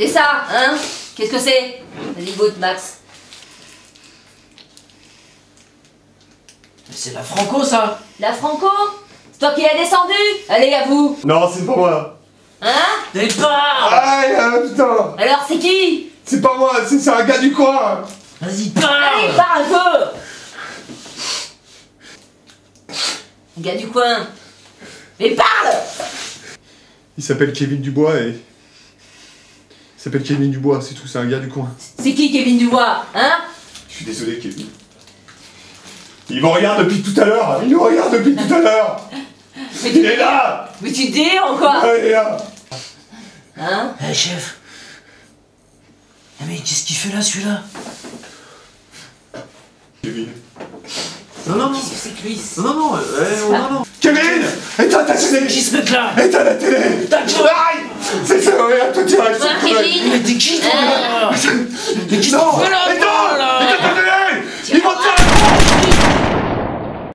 C'est ça, hein Qu'est-ce que c'est Vas-y, goûte, Max. C'est la Franco, ça La Franco C'est toi qui l'as descendu Allez, à vous Non, c'est pas moi. Hein Mais parle Aïe, ah, putain Alors, c'est qui C'est pas moi, c'est un gars du coin Vas-y, Allez, parle parle un peu gars du coin. Mais parle Il s'appelle Kevin Dubois et... Il s'appelle Kevin Dubois, c'est tout, c'est un gars du coin. C'est qui Kevin Dubois Hein Je suis désolé, Kevin. Il me regarde depuis tout à l'heure Il me regarde depuis tout à l'heure. Il est là. Mais tu quoi Ah, Il est là. Hein Eh, chef. Eh, mais qu'est-ce qu'il fait là, celui-là? Kevin. Non, non, non Qu'est-ce que c'est que lui Non, non, non, eh, non, non. Kevin! Éteins ta télé! Qui ce mec-là Éteins la télé! Ta gueule Aïe C'est ça, regarde, toi tu restes Toi, Kevin